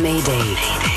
Mayday. Mayday.